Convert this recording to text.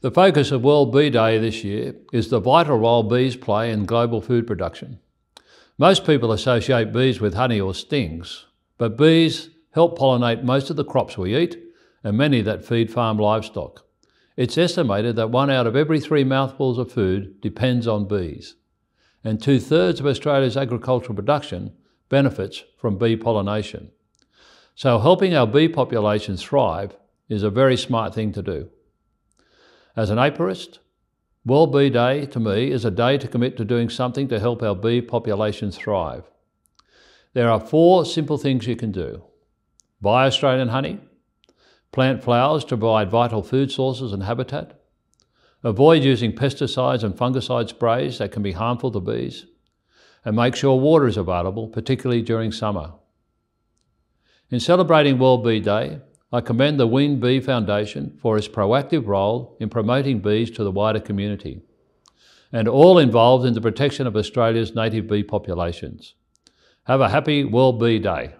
The focus of World Bee Day this year is the vital role bees play in global food production. Most people associate bees with honey or stings, but bees help pollinate most of the crops we eat and many that feed farm livestock. It's estimated that one out of every three mouthfuls of food depends on bees, and two thirds of Australia's agricultural production benefits from bee pollination. So helping our bee populations thrive is a very smart thing to do. As an apiarist, World Bee Day to me is a day to commit to doing something to help our bee populations thrive. There are four simple things you can do. Buy Australian honey, plant flowers to provide vital food sources and habitat, avoid using pesticides and fungicide sprays that can be harmful to bees, and make sure water is available, particularly during summer. In celebrating World Bee Day, I commend the Wheen Bee Foundation for its proactive role in promoting bees to the wider community and all involved in the protection of Australia's native bee populations. Have a happy World Bee Day.